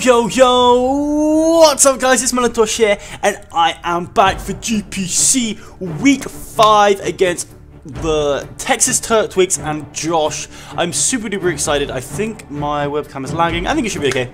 yo, yo! What's up, guys? It's Melontosh here, and I am back for GPC Week 5 against the Texas Turtwigs and Josh. I'm super duper excited. I think my webcam is lagging. I think it should be okay.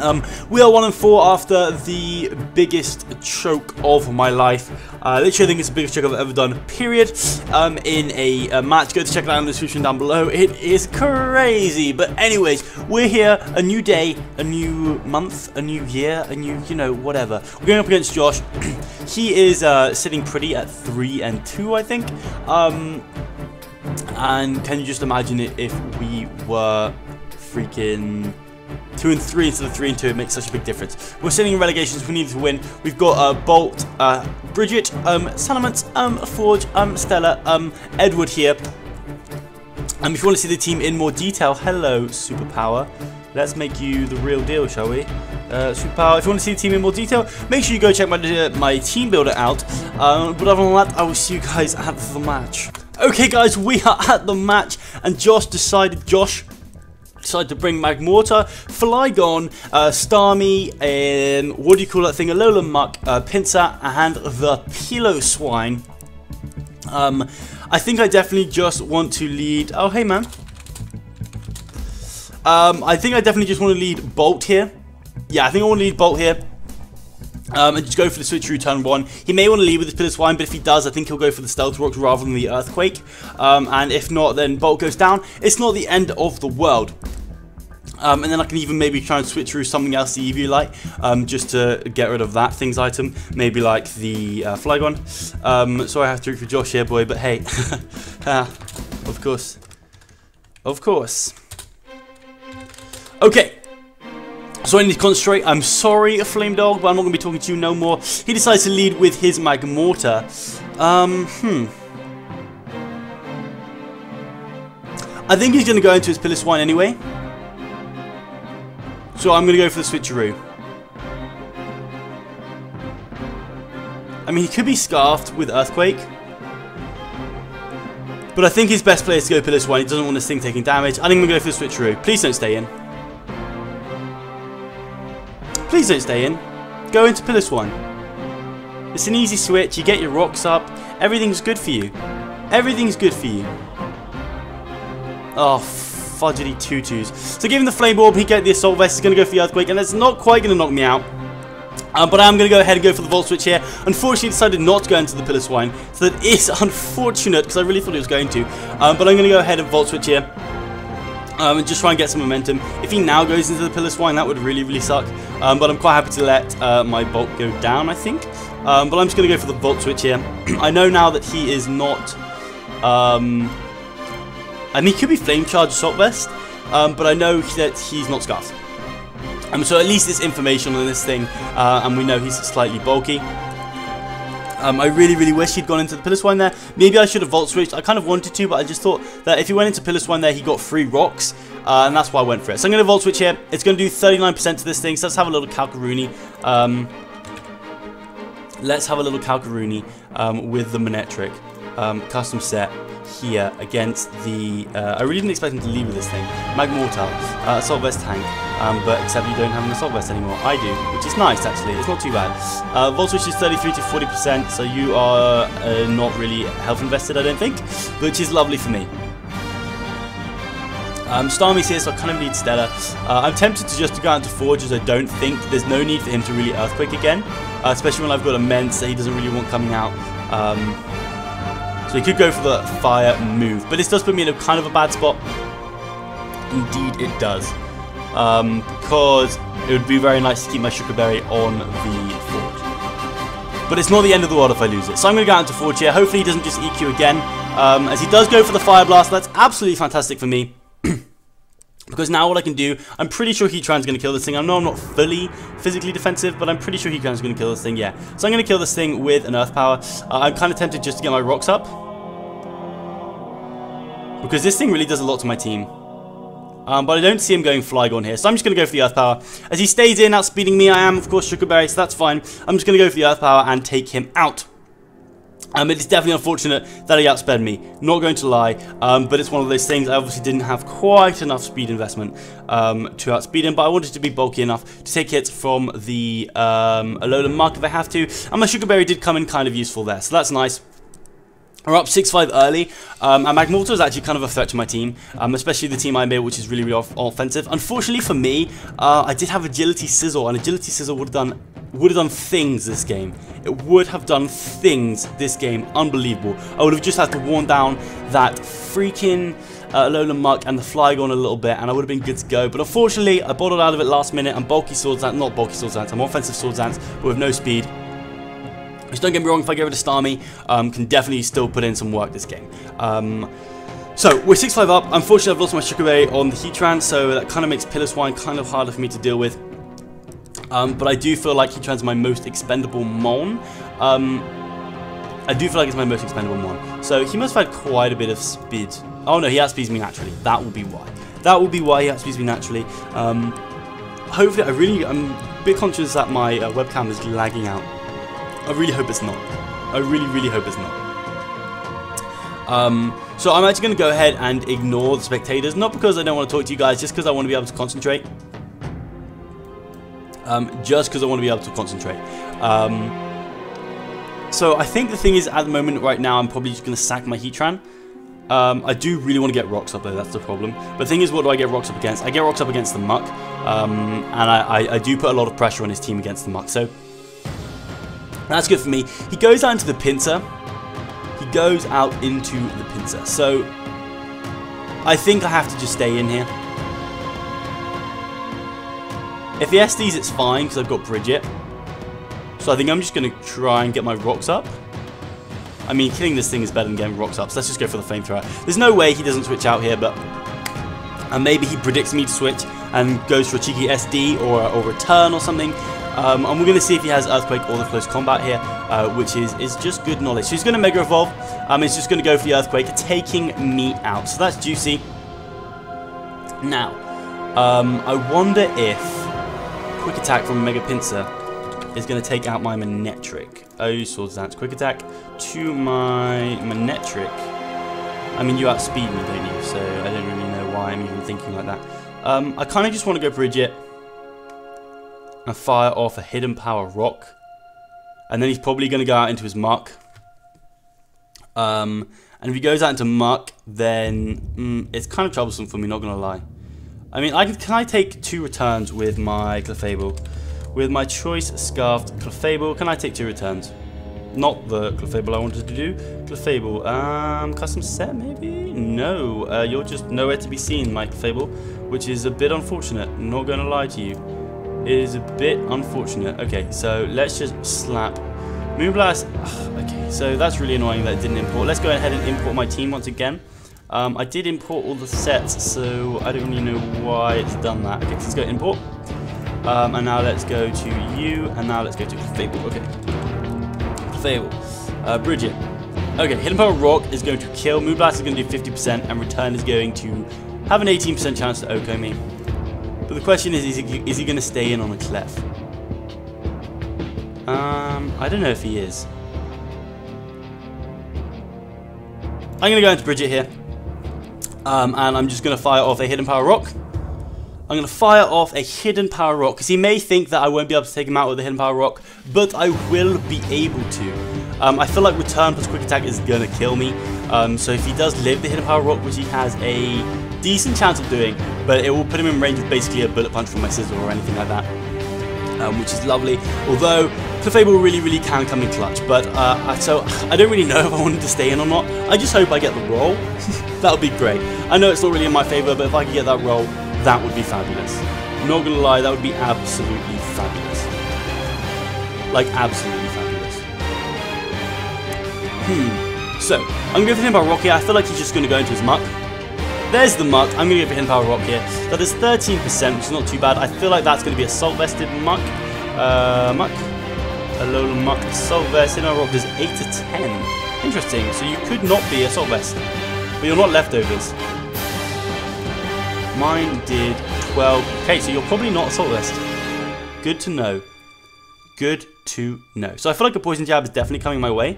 Um, we are 1 and 4 after the biggest choke of my life. Uh, literally, I think it's the biggest choke I've ever done, period, um, in a, a, match. Go to check it out in the description down below. It is crazy. But anyways, we're here, a new day, a new month, a new year, a new, you know, whatever. We're going up against Josh. he is uh, sitting pretty at 3 and 2, I think. Um, and can you just imagine it if we were freaking two and three instead of three and two. It makes such a big difference. We're sitting in relegations. We need to win. We've got uh, Bolt, uh, Bridget, um, Salamence, um, Forge, um, Stella, um, Edward here. And um, if you want to see the team in more detail, hello, Superpower. Let's make you the real deal, shall we? Uh, Superpower, if you want to see the team in more detail, make sure you go check my, uh, my team builder out. Um, but other than that, I will see you guys at the match. Okay, guys, we are at the match, and Josh decided, Josh, decided to bring Magmortar, Flygon, uh, Starmie, and what do you call that thing? Alolan Muk, uh, Pinsir, and the Piloswine. Um, I think I definitely just want to lead. Oh, hey, man. Um, I think I definitely just want to lead Bolt here. Yeah, I think I want to lead Bolt here. Um, and just go for the switcheroo turn one. He may want to lead with his Piloswine, but if he does, I think he'll go for the Stealth Rocks rather than the Earthquake. Um, and if not, then Bolt goes down. It's not the end of the world. Um, and then I can even maybe try and switch through something else the Eviolite, um, just to get rid of that things item. Maybe like the uh, Flygon. Um, so I have to root for Josh here, boy, but hey. ah, of course. Of course. Okay. So I need to concentrate. I'm sorry, Flame Dog, but I'm not going to be talking to you no more. He decides to lead with his Magmortar. Um, hmm. I think he's going to go into his Piloswine anyway. So I'm going to go for the switcheroo. I mean, he could be scarfed with Earthquake. But I think his best play is to go Piloswine. He doesn't want this thing taking damage. I think I'm going to go for the switcheroo. Please don't stay in. Please don't stay in. Go into Piloswine. It's an easy switch. You get your rocks up. Everything's good for you. Everything's good for you. Oh, fudgety tutus. So given the Flame Orb, he get the Assault Vest. He's going to go for the Earthquake, and that's not quite going to knock me out. Um, but I'm going to go ahead and go for the Volt Switch here. Unfortunately, decided not to go into the Piloswine. So that is unfortunate, because I really thought it was going to. Um, but I'm going to go ahead and Volt Switch here. Um, and just try and get some momentum. If he now goes into the Piloswine, that would really, really suck. Um, but I'm quite happy to let uh, my Bolt go down, I think. Um, but I'm just going to go for the Volt Switch here. I know now that he is not... Um, I mean, he could be Flame Charge Assault Vest, um, but I know that he's not Scarf. Um, so at least it's information on this thing, uh, and we know he's slightly bulky. Um, I really, really wish he'd gone into the Piloswine there. Maybe I should have Volt Switched. I kind of wanted to, but I just thought that if he went into Piloswine there, he got free rocks, uh, and that's why I went for it. So I'm going to Volt Switch here. It's going to do 39% to this thing, so let's have a little Calcaroony. Um, let's have a little Calcaroony um, with the Manectric. Um, custom set here against the... Uh, I really didn't expect him to leave with this thing. Magmortar, uh, Assault Vest tank, um, but except you don't have an Assault Vest anymore. I do, which is nice actually. It's not too bad. Uh, Volt Switch is 33 to 40%, so you are uh, not really health invested, I don't think, which is lovely for me. Um, Starmie's here, so I kind of need Stella. Uh, I'm tempted to just go out to Forge, as I don't think there's no need for him to really Earthquake again, uh, especially when I've got Immense that he doesn't really want coming out. Um, so he could go for the fire move. But this does put me in a kind of a bad spot. Indeed it does. Um, because it would be very nice to keep my Shuca Berry on the Forge. But it's not the end of the world if I lose it. So I'm going to go out into Forge here. Hopefully he doesn't just EQ again. Um, as he does go for the Fire Blast. That's absolutely fantastic for me. Because now what I can do, I'm pretty sure Heatran's going to kill this thing. I know I'm not fully physically defensive, but I'm pretty sure Heatran's going to kill this thing, yeah. So I'm going to kill this thing with an Earth Power. Uh, I'm kind of tempted just to get my rocks up. Because this thing really does a lot to my team. Um, but I don't see him going Flygon here, so I'm just going to go for the Earth Power. As he stays in, outspeeding me, I am, of course, Shuca Berry, so that's fine. I'm just going to go for the Earth Power and take him out. Um, it's definitely unfortunate that he outsped me, not going to lie, um, but it's one of those things, I obviously didn't have quite enough speed investment um, to outspeed him, but I wanted to be bulky enough to take hits from the um, Alolan Muk if I have to, and my Shuca Berry did come in kind of useful there, so that's nice. We're up 6-5 early, um, and Magmortar is actually kind of a threat to my team, um, especially the team I made, which is really, really off offensive. Unfortunately for me, uh, I did have Agility Sizzle, and Agility Sizzle would have done would have done things this game. It would have done things this game. Unbelievable. I would have just had to worn down that freaking uh, Alolan Muk and the Flygon a little bit and I would have been good to go. But unfortunately, I bottled out of it last minute and bulky Swords Dance, not bulky Swords Dance, I'm offensive Swords Dance, but with no speed. Which don't get me wrong, if I get rid of Starmie, um, can definitely still put in some work this game. Um, so, we're 6-5 up. Unfortunately, I've lost my Berry on the Heatran, so that kind of makes Piloswine kind of harder for me to deal with. Um, but I do feel like Heatran's my most expendable Mon. Um, I do feel like it's my most expendable Mon. So he must have had quite a bit of speed. Oh no, he outspeeds me naturally. That will be why. That will be why he outspeeds me naturally. Um, hopefully, I really, I'm a bit conscious that my uh, webcam is lagging out. I really hope it's not. I really, really hope it's not. Um, so I'm actually going to go ahead and ignore the spectators, not because I don't want to talk to you guys, just because I want to be able to concentrate um, just because I want to be able to concentrate. Um, so I think the thing is, at the moment right now, I'm probably just going to sack my Heatran. Um, I do really want to get rocks up though, that's the problem. But the thing is, what do I get rocks up against? I get rocks up against the Muk, um, and I, I, I, do put a lot of pressure on his team against the Muk. so that's good for me. He goes out into the Pinsir. He goes out into the Pinsir. So I think I have to just stay in here. If he SDs, it's fine, because I've got Bridget. So I think I'm just going to try and get my rocks up. I mean, killing this thing is better than getting rocks up, so let's just go for the flamethrower. There's no way he doesn't switch out here, but... And maybe he predicts me to switch and goes for a cheeky SD or, or return or something. Um, and we're going to see if he has Earthquake or the Close Combat here, uh, which is, is just good knowledge. So he's going to Mega Evolve. Um, he's just going to go for the Earthquake, taking me out. So that's juicy. Now, um, I wonder if quick attack from Mega Pinsir is going to take out my Manectric. Oh, Swords Dance. Quick attack to my Manectric. I mean, you outspeed me, don't you? So I don't really know why I'm even thinking like that. Um, I kind of just want to go for Bridget and fire off a Hidden Power Rock. And then he's probably going to go out into his Muk. Um, and if he goes out into Muk, then mm, it's kind of troublesome for me, not going to lie. I mean, I can, can I take two returns with my Clefable? With my Choice Scarfed Clefable, can I take two returns? Not the Clefable I wanted to do. Clefable, um, custom set maybe? No, uh, you're just nowhere to be seen, my Clefable, which is a bit unfortunate, not gonna lie to you. Is a bit unfortunate. Okay, so let's just slap Moonblast. Ugh, okay, so that's really annoying that it didn't import. Let's go ahead and import my team once again. Um, I did import all the sets, so I don't really know why it's done that. Okay, so let's go import. Um, and now let's go to you, and now let's go to Fable. Okay. Fable. Uh, Bridget. Okay, Hidden Power Rock is going to kill. Moonblast is going to do 50%, and Return is going to have an 18% chance to OHKO me. But the question is, is he, is he going to stay in on a Clef? Um, I don't know if he is. I'm going to go into Bridget here. Um, and I'm just going to fire off a Hidden Power Rock. I'm going to fire off a Hidden Power Rock, because he may think that I won't be able to take him out with a Hidden Power Rock, but I will be able to. Um, I feel like Return plus Quick Attack is going to kill me, um, so if he does live the Hidden Power Rock, which he has a decent chance of doing, but it will put him in range of basically a Bullet Punch from my Scizor or anything like that, um, which is lovely. Although, Clefable really, really can come in clutch, but uh, so I don't really know if I wanted to stay in or not. I just hope I get the roll. that would be great. I know it's not really in my favour, but if I could get that roll, that would be fabulous. Not gonna lie, that would be absolutely fabulous. Like, absolutely fabulous. Hmm. So, I'm going for him by Rocky. I feel like he's just going to go into his Muk. There's the Muk. I'm going to go for him power rock here. That is 13%, which is not too bad. I feel like that's going to be a salt vested Muk. Uh, Muk. Alola Muk. Salt vest. In our rock is 8 to 10. Interesting. So you could not be Assault Vest. But you're not leftovers. Mine did 12. Okay, so you're probably not Salt Vest. Good to know. Good to know. So I feel like a Poison Jab is definitely coming my way.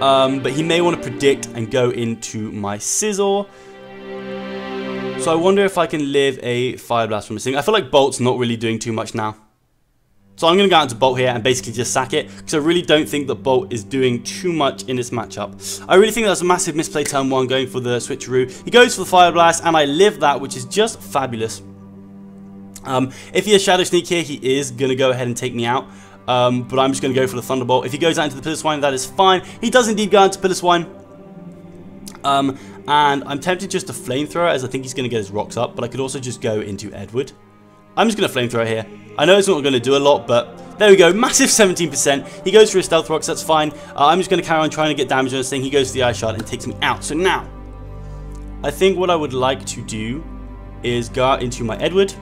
Um, but he may want to predict and go into my Scizor. So I wonder if I can live a Fire Blast from a thing. I feel like Bolt's not really doing too much now. So I'm going to go out to Bolt here and basically just sack it because I really don't think that Bolt is doing too much in this matchup. I really think that's a massive misplay turn one going for the switcheroo. He goes for the Fire Blast and I live that which is just fabulous. Um, if he has Shadow Sneak here, he is going to go ahead and take me out. Um, but I'm just going to go for the Thunderbolt. If he goes out into the Piloswine, that is fine. He does indeed go into Piloswine. Um, and I'm tempted just to Flamethrower as I think he's going to get his rocks up. But I could also just go into Edward. I'm just going to Flamethrower here. I know it's not going to do a lot, but there we go. Massive 17%. He goes for his Stealth Rocks, that's fine. Uh, I'm just going to carry on trying to get damage on this thing. He goes for the Ice Shard and takes me out. So now, I think what I would like to do is go out into my Edward.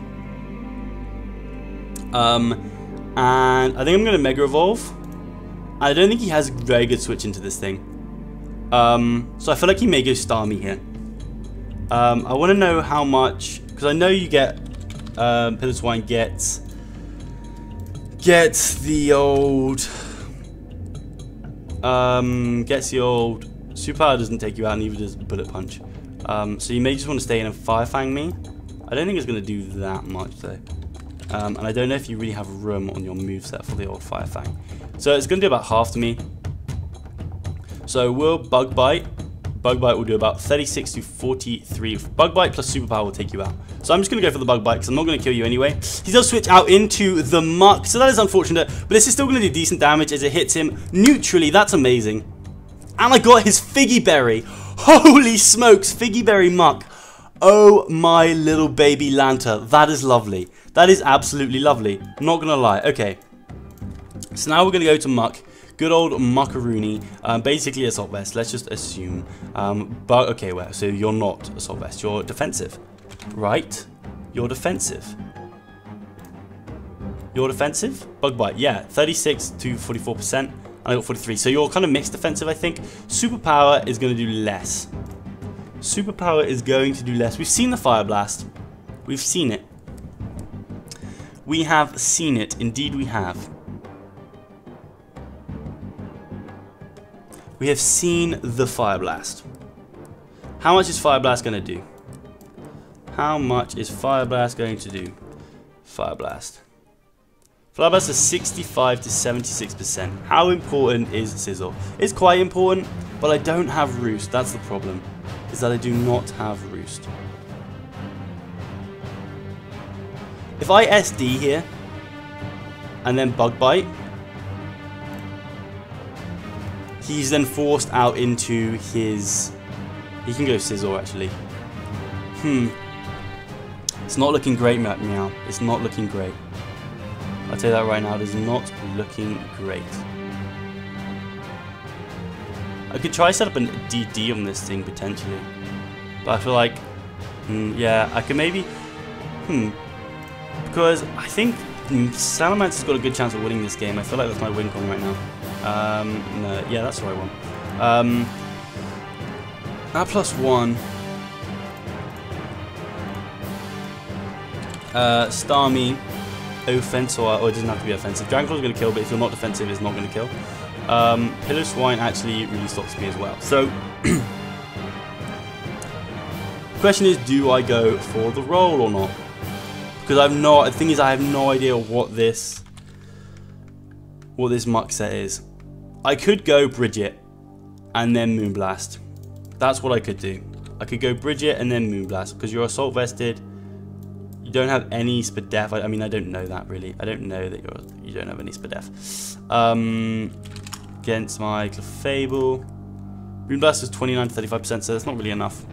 Um, and I think I'm going to Mega Evolve. I don't think he has a very good switch into this thing. Um, so I feel like he may go Starmie here. Um, I want to know how much, because I know you get, um, Piloswine gets, gets the old, um, gets the old, Super Power doesn't take you out, neither does Bullet Punch. Um, so you may just want to stay in and Fire Fang me. I don't think it's going to do that much though. Um, and I don't know if you really have room on your move set for the old Fire Fang. So it's going to do about half to me. So we'll Bug Bite. Bug Bite will do about 36 to 43. Bug Bite plus Super Power will take you out. So I'm just going to go for the Bug Bite because I'm not going to kill you anyway. He does switch out into the Muk, so that is unfortunate. But this is still going to do decent damage as it hits him neutrally. That's amazing. And I got his Figgy Berry. Holy smokes, Figgy Berry Muk. Oh my little baby Lanta. That is lovely. That is absolutely lovely. Not going to lie. Okay. So now we're going to go to Muk. Good old Muckaroony. Um, basically Assault Vest. Let's just assume. Um, but, okay, well, so you're not Assault Vest. You're defensive. Right? You're defensive. You're defensive? Bug Bite. Yeah, 36 to 44%. And I got 43. So you're kind of mixed defensive, I think. Superpower is going to do less. Superpower is going to do less. We've seen the Fire Blast. We've seen it. We have seen it. Indeed we have. We have seen the Fire Blast. How much is Fire Blast going to do? How much is Fire Blast going to do? Fire Blast. Fire Blast is 65 to 76%. How important is Sizzle? It's quite important, but I don't have Roost. That's the problem, is that I do not have Roost. If I SD here, and then Bug Bite, he's then forced out into his... He can go Sizzle, actually. Hmm. It's not looking great, Meow. It's not looking great. I'll tell you that right now, it is not looking great. I could try set up an DD on this thing, potentially. But I feel like... Hmm, yeah, I could maybe... Hmm. Because I think Salamancer's got a good chance of winning this game. I feel like that's my win con right now. Um, no, yeah, that's the right one. Um, plus one. Uh, Starmie, offensive, or it doesn't have to be offensive. Dragon Claw is going to kill, but if you're not defensive, it's not going to kill. Um, Piloswine actually really stops me as well. So, question is, do I go for the roll or not? Because I've no, the thing is, I have no idea what this, what this Muk set is. I could go Bridget and then Moonblast. That's what I could do. I could go Bridget and then Moonblast because you're assault vested. You don't have any Spadef. I, I, mean, I don't know that really. I don't know that you're you don't have any Spadef. Um, against my Clefable. Moonblast is 29 to 35%, so that's not really enough.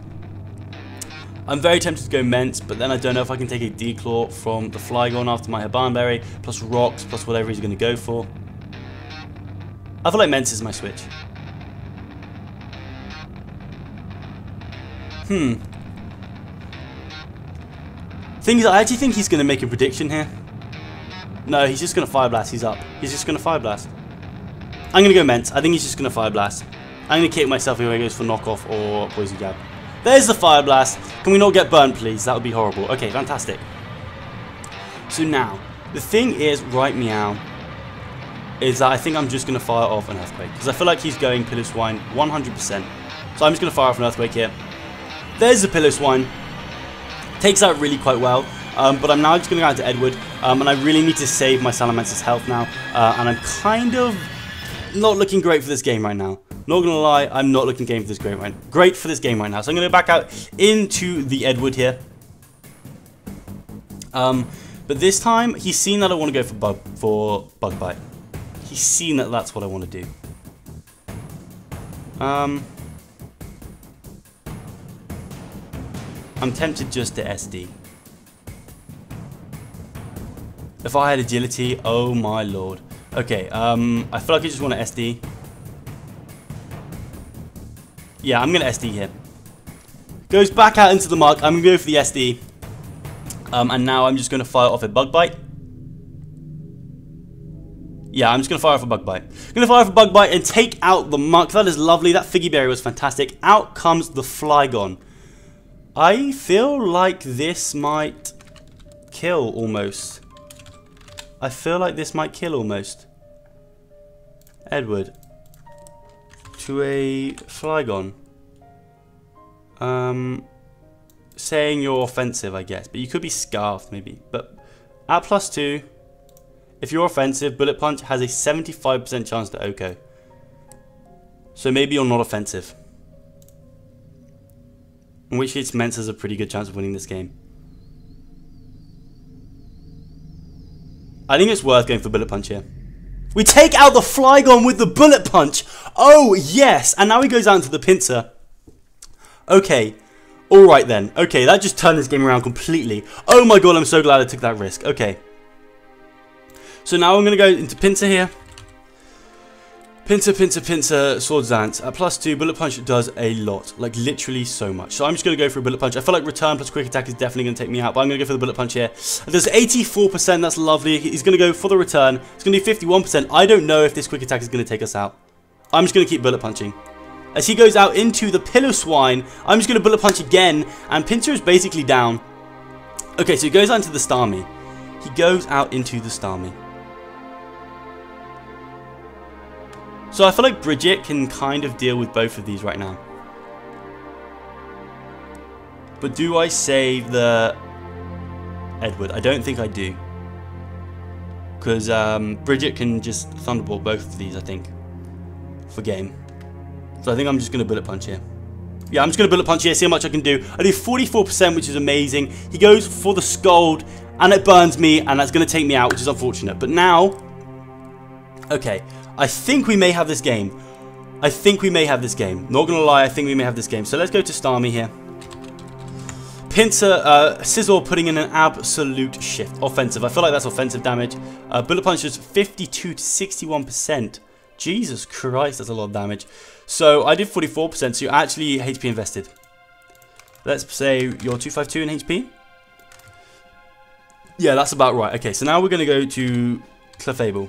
I'm very tempted to go Mence, but then I don't know if I can take a Declaw from the Flygon after my Habanberry, plus Rocks, plus whatever he's going to go for. I feel like Mence is my switch. Hmm. Thing is, I actually think he's going to make a prediction here. No, he's just going to Fire Blast. He's up. He's just going to Fire Blast. I'm going to go Mence. I think he's just going to Fire Blast. I'm going to kick myself if he goes for Knockoff or Poison Jab. There's the Fire Blast. Can we not get burned, please? That would be horrible. Okay, fantastic. So now, the thing is, right meow. is that I think I'm just going to fire off an Earthquake. Because I feel like he's going Piloswine 100%. So I'm just going to fire off an Earthquake here. There's the Piloswine. Takes out really quite well. Um, but I'm now just going to go out to Edward. Um, and I really need to save my Salamancer's health now. Uh, and I'm kind of not looking great for this game right now. Not gonna lie, I'm not looking game for this great right great for this game right now. So I'm gonna back out into the Edward here. Um, but this time he's seen that I want to go for bug for bug bite. He's seen that that's what I want to do. Um, I'm tempted just to SD. If I had agility, oh my lord. Okay, um, I feel like I just want to SD. Yeah, I'm going to SD here. Goes back out into the Muk. I'm going to go for the SD. Um, and now I'm just going to fire off a bug bite. Yeah, I'm just going to fire off a bug bite. I'm going to fire off a bug bite and take out the Muk. That is lovely. That Figgy Berry was fantastic. Out comes the Flygon. I feel like this might kill almost. I feel like this might kill almost. Edward to a Flygon. Um, saying you're offensive, I guess. But you could be Scarfed, maybe. But at plus two, if you're offensive, Bullet Punch has a 75% chance to OHKO. So maybe you're not offensive. In which case, Mence has a pretty good chance of winning this game. I think it's worth going for Bullet Punch here. We take out the Flygon with the Bullet Punch. Oh, yes. And now he goes out into the Pinsir. Okay. Alright then. Okay, that just turned this game around completely. Oh my god, I'm so glad I took that risk. Okay. So now I'm going to go into Pinsir here. Pinsir, Pinsir, Pinsir, Swords Dance. At plus 2, Bullet Punch does a lot. Like, literally so much. So I'm just going to go for a Bullet Punch. I feel like Return plus Quick Attack is definitely going to take me out. But I'm going to go for the Bullet Punch here. There's 84%. That's lovely. He's going to go for the Return. It's going to be 51%. I don't know if this Quick Attack is going to take us out. I'm just going to keep Bullet Punching. As he goes out into the Piloswine, I'm just going to Bullet Punch again. And Pinsir is basically down. Okay, so he goes out into the Starmie. He goes out into the Starmie. So I feel like Bridget can kind of deal with both of these right now. But do I save the Edward? I don't think I do. Because um, Bridget can just Thunderbolt both of these, I think. For game. So I think I'm just going to Bullet Punch here. Yeah, I'm just going to Bullet Punch here, see how much I can do. I do 44%, which is amazing. He goes for the Scald, and it burns me, and that's going to take me out, which is unfortunate. But now... Okay, I think we may have this game. I think we may have this game. Not gonna lie, I think we may have this game. So let's go to Starmie here. Pinsir, uh, putting in an absolute shift. Offensive. I feel like that's offensive damage. Uh, Bullet Punch is 52 to 61%. Jesus Christ, that's a lot of damage. So I did 44%, so you're actually HP invested. Let's say you're 252 in HP. Yeah, that's about right. Okay, so now we're going to go to Clefable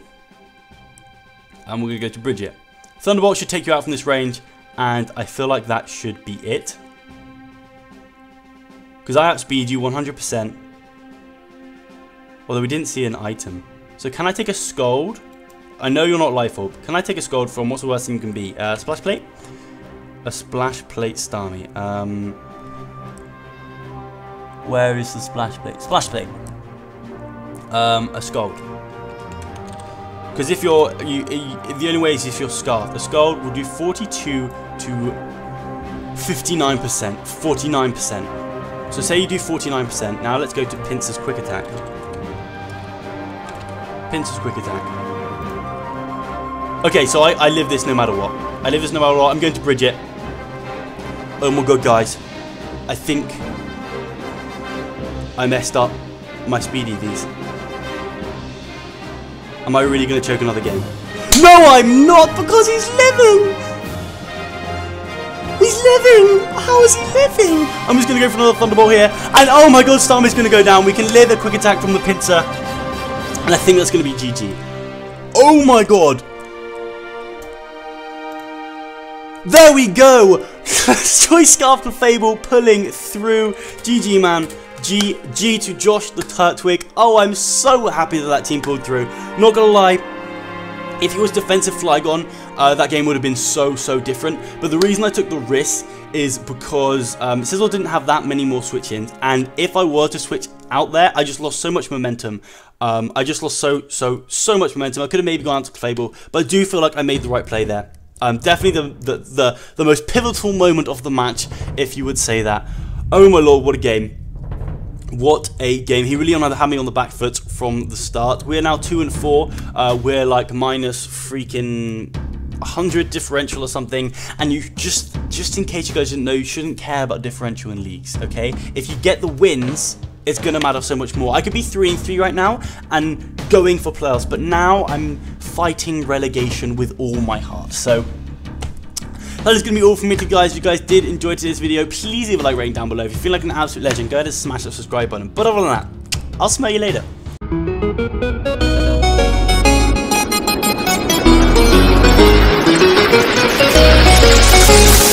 and we're going to go to Bridget. Thunderbolt should take you out from this range, and I feel like that should be it. Because I outspeed you 100%. Although we didn't see an item. So can I take a Scald? I know you're not Life Orb. Can I take a Scald from what's the worst thing can be? Uh, splash Plate? A Splash Plate Starmie. Um, where is the Splash Plate? Splash Plate. Um, a Scald. Because if you're, you, you, the only way is if you're Scarf. The Scald will do 42 to 59%, 49%. So say you do 49%. Now let's go to Pinsir's Quick Attack. Pinsir's Quick Attack. Okay, so I, I live this no matter what. I live this no matter what. I'm going to Bridget. Oh my god, guys. I think I messed up my speedy these. Am I really going to choke another game? No, I'm not, because he's living! He's living! How is he living? I'm just going to go for another Thunderbolt here. And oh my god, Starmie's going to go down. We can live a quick attack from the Pinsir. And I think that's going to be GG. Oh my god. There we go! Choice Scarf Fable pulling through. GG, man. G, G to Josh the Turtwig. Oh, I'm so happy that that team pulled through. Not gonna lie, If it was defensive Flygon, uh, that game would have been so, so different. But the reason I took the risk is because um, Sizzle didn't have that many more switch-ins. And if I were to switch out there, I just lost so much momentum. Um, I just lost so, so, so much momentum. I could have maybe gone out to Clayble, but I do feel like I made the right play there. Um, definitely the, the, the, the most pivotal moment of the match, if you would say that. Oh my lord, what a game. What a game. He really had me on the back foot from the start. We're now 2 and 4. Uh, we're like minus freaking 100 differential or something. And you just, just in case you guys didn't know, you shouldn't care about differential in leagues, okay? If you get the wins, it's to matter so much more. I could be 3 and 3 right now and going for playoffs, but now I'm fighting relegation with all my heart. So that is going to be all from me today, guys. If you guys did enjoy today's video, please leave a like rating down below. If you feel like an absolute legend, go ahead and smash that subscribe button. But other than that, I'll smell you later. We'll be right back.